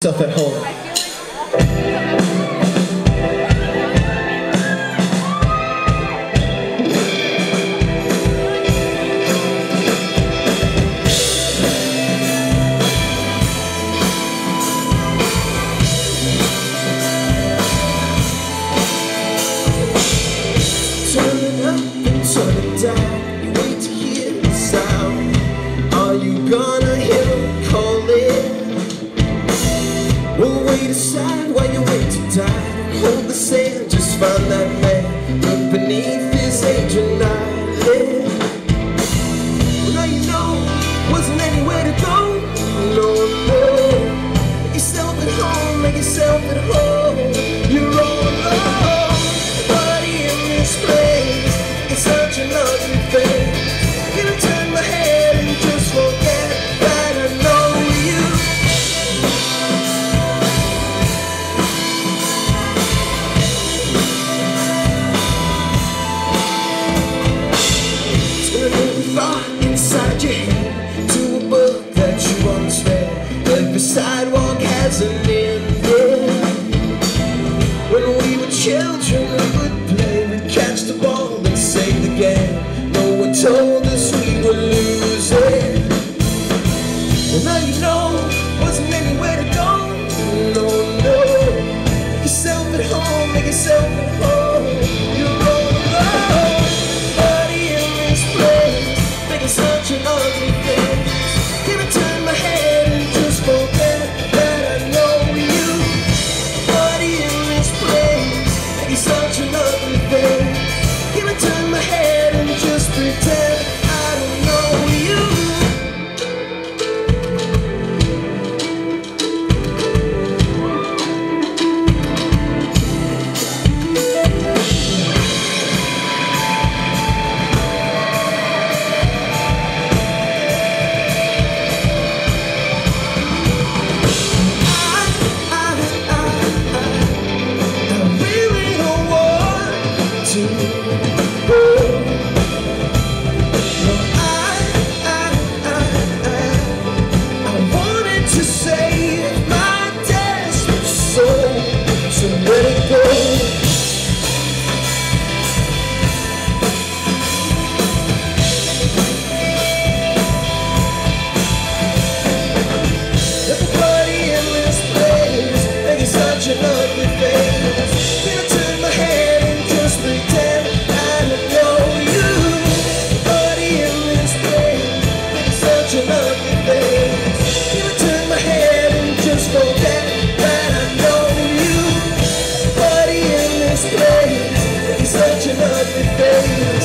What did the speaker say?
yourself at home. Turn it down. You wait to hear the sound. Are you gonna We'll wait while you wait to die. Hold the sand, just find that man. Look beneath his aging eyelid. Well, now you know, wasn't anywhere to go. No, no. Make yourself at home, make yourself at home. When we were children we would play We'd catch the ball and save the game. No one told us we were losing. You know to go. Oh, no, no Yourself at home, make yourself at home. take day.